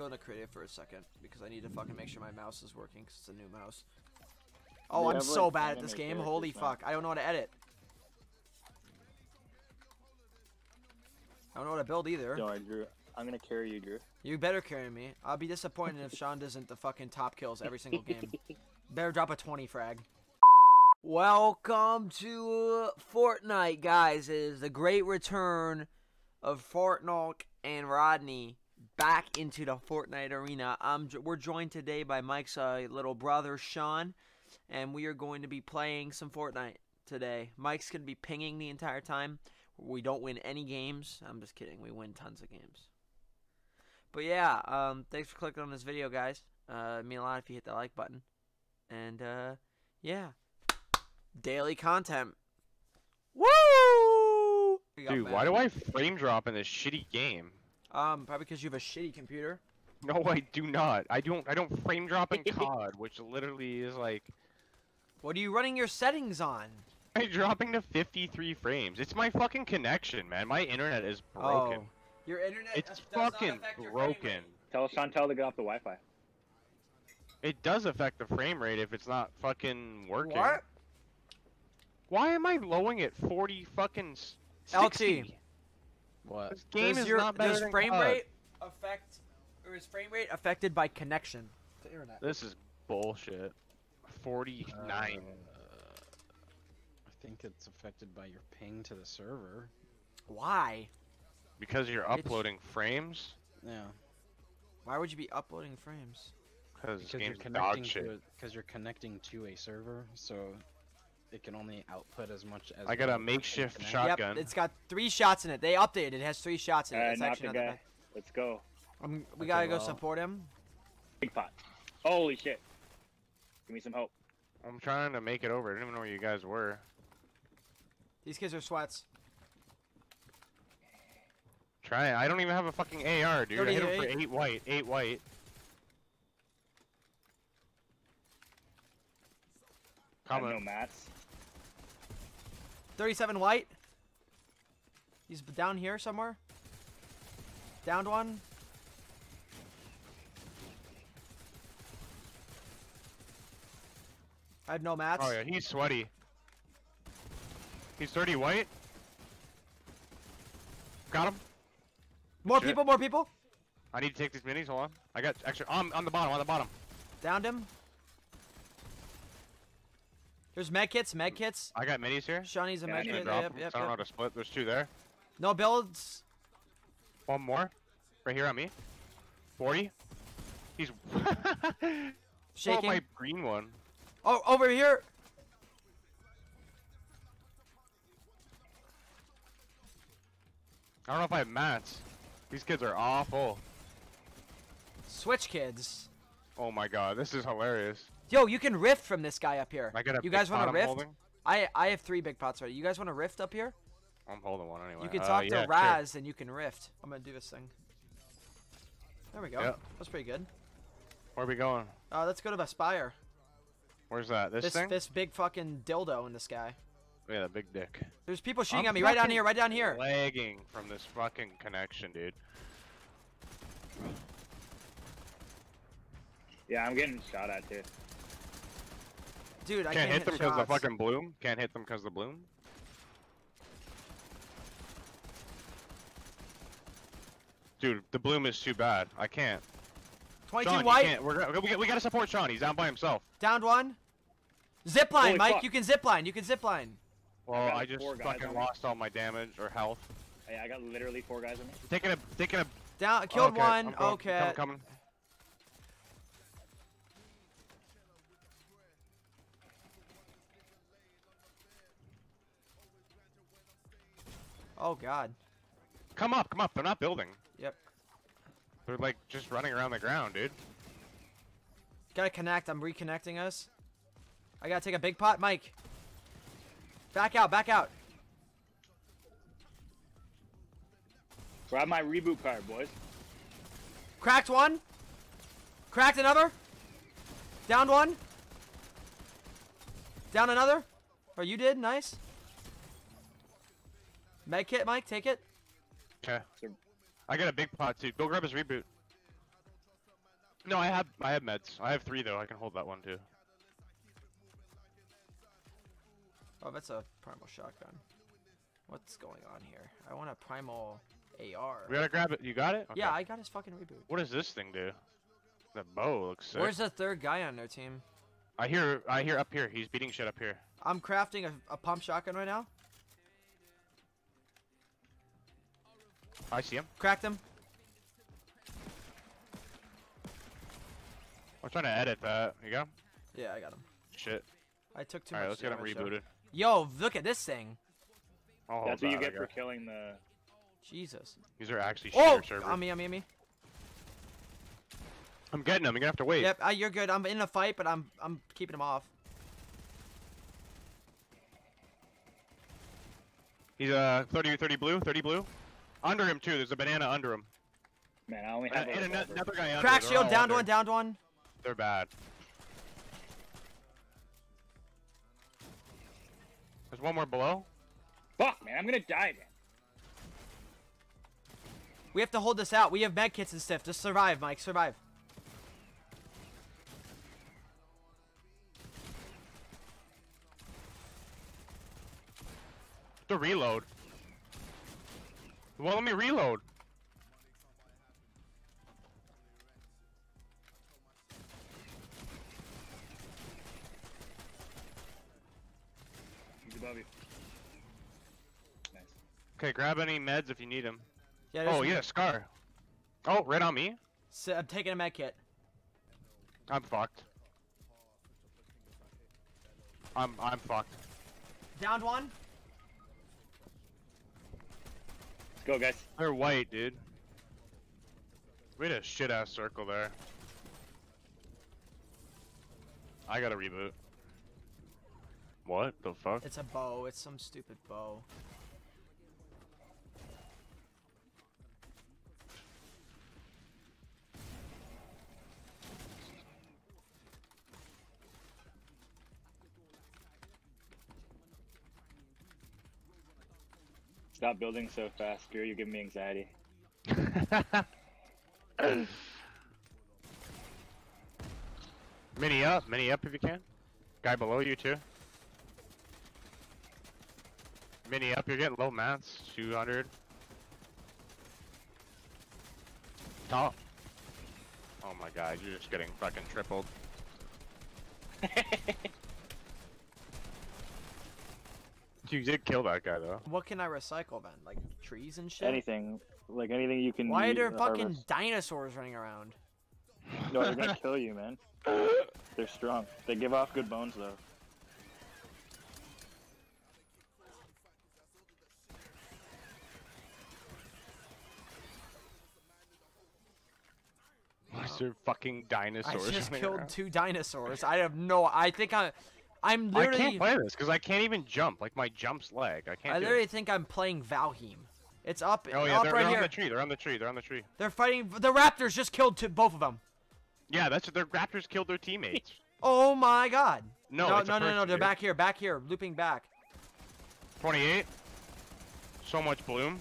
go into creative for a second because I need to fucking make sure my mouse is working because it's a new mouse. Oh, We I'm so like, bad at this game. Holy fuck. I don't know how to edit. I don't know how to build either. Don't worry, Drew. I'm gonna carry you, Drew. You better carry me. I'll be disappointed if Sean doesn't the fucking top kills every single game. better drop a 20 frag. Welcome to Fortnite, guys. It is the great return of Fortnite and Rodney back into the Fortnite arena. Um, we're joined today by Mike's uh, little brother, Sean, and we are going to be playing some Fortnite today. Mike's going to be pinging the entire time. We don't win any games. I'm just kidding. We win tons of games. But yeah, um, thanks for clicking on this video, guys. Uh, mean a lot if you hit the like button. And uh, yeah, daily content. Woo! Dude, why do I frame drop in this shitty game? Um, probably because you have a shitty computer. No, I do not. I don't. I don't frame drop in COD, which literally is like What are you running your settings on? I'm dropping to 53 frames. It's my fucking connection, man. My internet is broken. Oh, your internet. It's does fucking affect your frame broken. rate. Tell Chantel to get off the Wi-Fi. It does affect the frame rate if it's not fucking working. What? Why am I lowing it 40 fucking s- LT. 60? What? This game does is your not better does than frame COD. rate affect or is frame rate affected by connection to internet? This is bullshit. 49. Uh, I think it's affected by your ping to the server. Why? because you're it's- uploading frames. Yeah. Why would you be uploading frames? Because you're connecting dog shit. to because you're connecting to a server, so it can only output as much as. I got a makeshift Shotgun. Yep, it's got three shots in it. They updated. It has three shots in it. Uh, It's actually the guy. bad. Let's go. Um, we Okay, gotta go well- support him. Big pot. Holy shit. Give me some hope. I'm trying to make it over. I didn't even know where you guys were. These kids are sweats. Try it. I don't even have a fucking AR, dude. I hit him for eight white. Eight white. I have no mats. 37 white. He's down here somewhere. Downed one. I have no mats. Oh yeah, he's sweaty. He's 30 white. Got him. More Shit. people, more people. I need to take these minis. Hold on. I got extra. On on the bottom. On the bottom. Downed him. There's med kits, med kits. I got minis here. Shawnee's a Yeah, I med need I'm to kit. gonna Yep, yep, I don't know how to split. There's two there. No builds. One more. Right here on me. 40. He's. shaking. oh, my green one. Oh, over here. I don't know if I have mats. These kids are awful. Switch kids. Oh my god, this is hilarious. Yo, you can rift from this guy up here. I got a You guys want to I'm rift? holding. I I have three big pots already. You guys want to rift up here? I'm holding one anyway. You can Uh, talk yeah, to sure. Raz and you can rift. I'm gonna do this thing. There we go. Yep. That's pretty good. Where are we going? Uh, let's go to the spire. Where's that? This, This thing? this big fucking dildo in the sky. Yeah, the big dick. There's people shooting I'm at me right down here, right down here. Lagging from this fucking connection, dude. Yeah, I'm getting shot at too. Dude, I Can't, can't hit them because the fucking bloom. Can't hit them because the bloom. Dude, the bloom is too bad. I can't. 22 Sean, white, can't. We're, we, got- we gotta support Sean. He's down by himself. downed one. Zip line, Holy Mike. fuck. You can zip line. You can zip line. Well, got I just fucking lost all my damage or health. Hey, I got literally four guys on me. Taking a, taking a. Down, killed okay, one. I'm going- okay. Coming, coming. Oh god. Come up, come up. They're not building. Yep. They're like just running around the ground, dude. Gotta connect. I'm reconnecting us. I gotta take a big pot, Mike. Back out. Back out. Grab my reboot card, boys. Cracked one. Cracked another. Downed one. Down another. Or you did. Nice. Med kit, Mike. Take it. Okay. I got a big pot too. Go grab his reboot. No, I have I have meds. I have three though. I can hold that one too. Oh, that's a primal shotgun. What's going on here? I want a primal AR. We gotta grab it. You got it? Yeah, I got his fucking reboot. What does this thing do? The bow looks sick. Where's the third guy on their team? I hear I hear up here. He's beating shit up here. I'm crafting a, a pump shotgun right now. I see him. Cracked him. I'm trying to edit that. You go. Yeah, I got him. Shit. I took too All right, much let's get him damage, though. rebooted. Yo, look at this thing. I'll That's what you get for killing the. Jesus. These are actually Oh, shooter servers. on me, on me, on me. I'm getting him. You're gonna have to wait. Yep, uh, you're good. I'm in a fight, but I'm I'm keeping him off. He's uh 30 30 blue, 30 blue. Under him too. There's a banana under him. Man, I only And, have a and ano- revolver. another guy under. Crack shield, all downed under. one, downed one. They're bad. There's one more below. Fuck, man, I'm gonna die again. We have to hold this out. We have med kits and stuff. Just survive, Mike. Survive. The reload. Well, let me reload. He's above you. Nice. Okay, grab any meds if you need them. Yeah. there's Oh some- yeah, scar. Oh, right on me. So, I'm taking a med kit. I'm fucked. I'm I'm fucked. Downed one. Let's go, guys. They're white, dude. We had a shit ass circle there. I gotta reboot. What the fuck? It's a bow. It's some stupid bow. Stop building so fast, Drew. You're giving me anxiety. mini up, mini up if you can. Guy below you too. Mini up, you're getting low mats. 200. Top. Oh my god, you're just getting fucking tripled. You did kill that guy though. What can I recycle then? Like trees and shit. anything, like anything you can. Why are there fucking harvest. dinosaurs running around? No, they're gonna kill you, man. They're strong. They give off good bones, though. Is there fucking I dinosaurs? just killed around? two dinosaurs. I have no. I think I, I'm I can't play this because I can't even jump. Like my jump's lag. I can't. I literally think I'm playing Valheim. It's up, Oh yeah, up they're, right they're on here. the tree. They're on the tree. They're on the tree. They're fighting. The Raptors just killed two, both of them. Yeah, that's their Raptors killed their teammates. Oh my god. No, no, no, no, no. They're back here, back here, looping back. 28. So much bloom.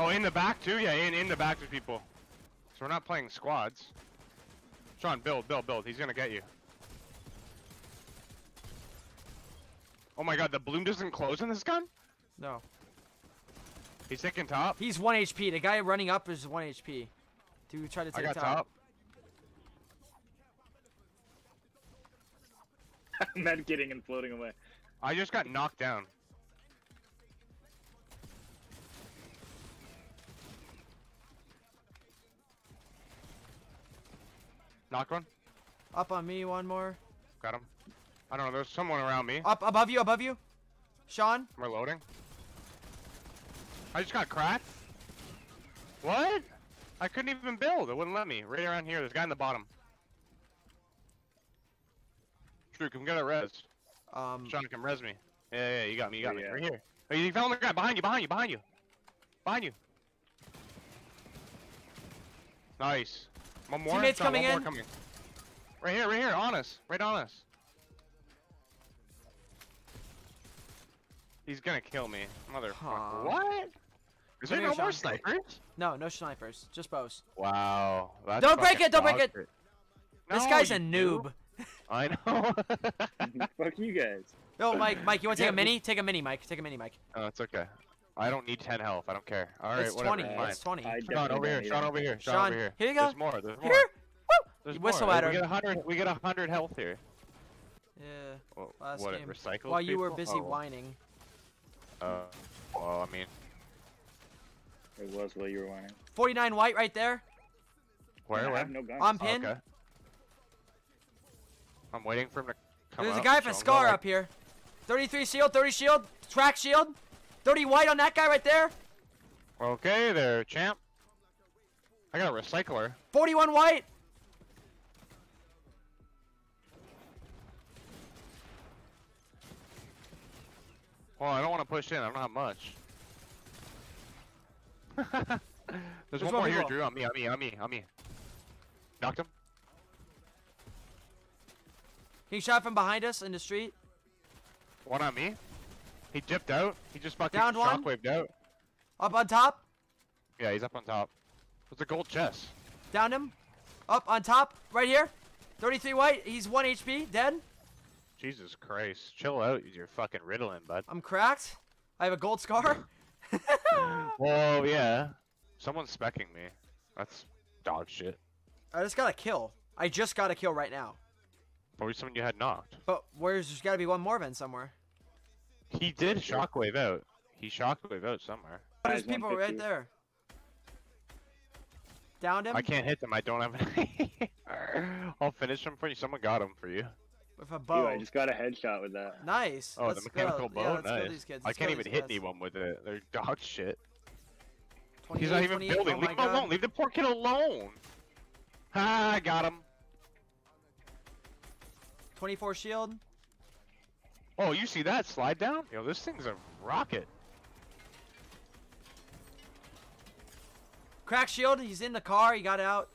Oh, in the back too? Yeah, in, in the back there's people. So we're not playing squads. Sean, build, build, build. He's gonna get you. Oh my god, the bloom doesn't close in this gun? No. He's taking top. He's 1 HP. The guy running up is 1 HP. Dude, try to I take got top. Med getting and floating away. I just got knocked down. Knock one. Up on me, one more. Got him. I don't know. There's someone around me. Up above you, above you. Sean. We're loading. I just got cracked. What? I couldn't even build. It wouldn't let me. Right around here. There's a guy in the bottom. Drew, come get a res. Um, Sean, come res me. Yeah, yeah, yeah, you got me. You got me. Right here. Oh, you found the guy behind you. Behind you. Behind you. Behind you. Nice. One more. Teammates Sean, coming one more in. coming. Right here. Right here. On us. Right on us. He's gonna kill me, motherfucker. Huh. What? Is there no more snipers? No, no snipers. Just bows. Wow. That's Don't break it, don't break it. shit. this guy's a you do. noob. I know. Fuck you guys. Yo, Mike, Mike, you want to take Yeah, a mini? Take a mini, Mike. Take a mini, Mike. oh, it's okay. I don't need 10 health. I don't care. All right, it's whatever. 20. Fine. It's 20. I Sean, over here. don't Sean, over here. Sean, Sean, over here. here you go. There's more. There's more. Here. Woo! There's You whistle more. at We her. get a hundred. We get a hundred health here. Yeah. Well, Last what? game. It recycles While you were busy Oh, whining. Uh, well, I mean, It was what you were wanting. 49 white right there. where? I Where? have no guns. On pin. Okay. I'm waiting for him to come There's a guy so with a I'm scar up here. 33 shield, 30 shield, track shield. 30 white on that guy right there. Okay, there, champ. I got a recycler. 41 white. Well, I don't want to push in. I don't have much. There's, There's one one more here, people. Drew. On me, on me, on me, on me. Knocked him. He shot from behind us in the street. One on me. He dipped out. He just fucking Downed one. shockwaved out. Up on top. Yeah, he's up on top. It's a gold chest. Down him. Up on top. Right here. 33 white. He's 1 HP. Dead. Jesus Christ. Chill out. You're fucking riddling, bud. I'm cracked. I have a gold scar. Well, yeah. Someone's specking me. That's dog shit. I just got a kill. I just got a kill right now. Or someone you had knocked. But where's there's got to be one more event somewhere. He did shockwave out. He shockwave out somewhere. There's people right 150. there. Downed him I can't hit them. I don't have any. I'll finish him for you. Someone got him for you. With a Ew, bow. I just got a headshot with that. Nice. Oh, Let's the mechanical go. bow. Yeah, let's nice. Kill these kids. I Let's can't even hit guys. anyone with it. They're dog shit. He's not even 28. building. Oh Leave him God. alone. Leave the poor kid alone. Ha! I got him. 24 shield. Oh, you see that slide down? Yo, this thing's a rocket. Crack shield. He's in the car. He got out.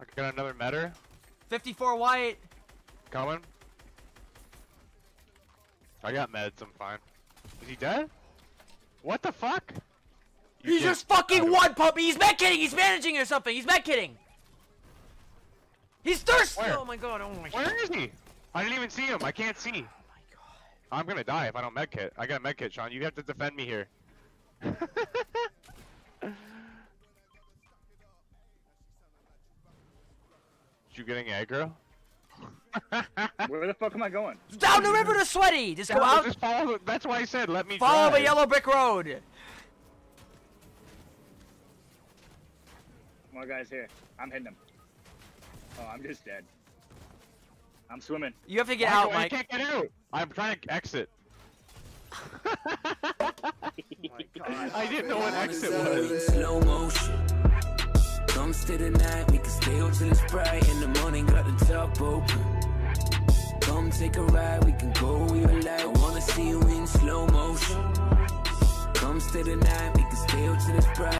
I got another meter 54 white. Coming. I got meds. I'm fine. Is he dead? What the fuck? You He's just fucking one puppy. He's med kidding. He's managing or something. He's med kidding. He's thirsty. Where? Oh my god. Oh my god. Where is he? I didn't even see him. I can't see. Oh my god. I'm gonna die if I don't medkit. I got medkit, Sean. You have to defend me here. you getting aggro? Where the fuck am I going? Down the river to Sweaty. Just go out. Just follow. That's why I said let me Follow the yellow brick road. More guys here. I'm hitting them. Oh, I'm just dead. I'm swimming. You have to get Why out, do I Mike. can't get out. I'm trying to exit. Oh. I didn't know what exit was. slow motion. Come stay the night, we can stay out till it's bright. In the morning, got the top open. Come take a ride, we can go where you like. I wanna see you in slow motion. Come stay the night, we can stay out till it's bright.